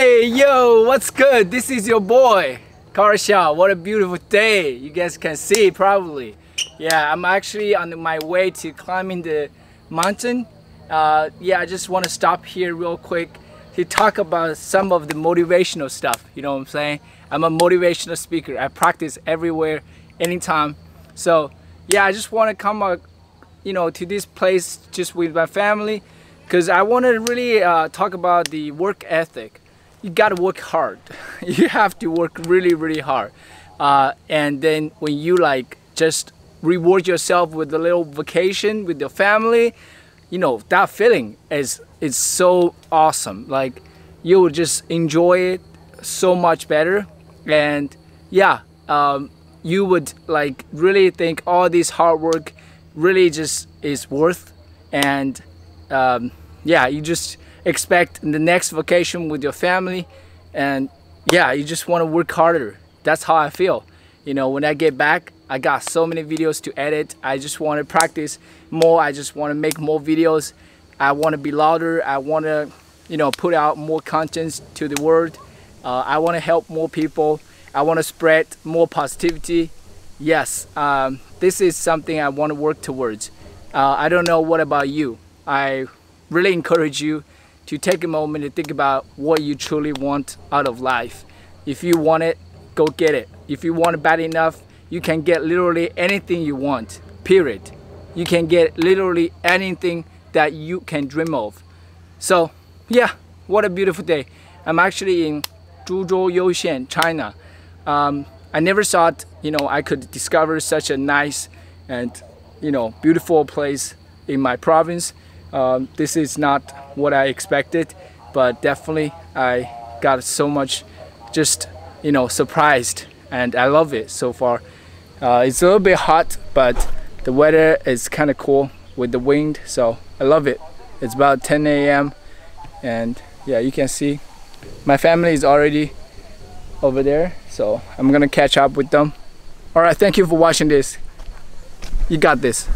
Hey, yo, what's good? This is your boy, Carl Xiao. What a beautiful day. You guys can see probably. Yeah, I'm actually on my way to climbing the mountain. Uh, yeah, I just want to stop here real quick to talk about some of the motivational stuff. You know what I'm saying? I'm a motivational speaker. I practice everywhere, anytime. So yeah, I just want to come, uh, you know, to this place just with my family because I want to really uh, talk about the work ethic. You got to work hard. you have to work really, really hard. Uh, and then when you like just reward yourself with a little vacation with your family, you know, that feeling is, is so awesome. Like you will just enjoy it so much better. And yeah, um, you would like really think all this hard work really just is worth and um, yeah, you just expect the next vacation with your family and yeah, you just want to work harder. That's how I feel. You know, when I get back, I got so many videos to edit. I just want to practice more. I just want to make more videos. I want to be louder. I want to, you know, put out more contents to the world. Uh, I want to help more people. I want to spread more positivity. Yes, um, this is something I want to work towards. Uh, I don't know what about you. I really encourage you to take a moment to think about what you truly want out of life. If you want it, go get it. If you want it bad enough, you can get literally anything you want, period. You can get literally anything that you can dream of. So yeah, what a beautiful day. I'm actually in Zhuzhou Youxian, China. Um, I never thought, you know, I could discover such a nice and, you know, beautiful place in my province. Um, this is not what I expected, but definitely I got so much just, you know, surprised and I love it so far. Uh, it's a little bit hot, but the weather is kind of cool with the wind, so I love it. It's about 10 a.m. and yeah, you can see my family is already over there, so I'm gonna catch up with them. All right, thank you for watching this. You got this.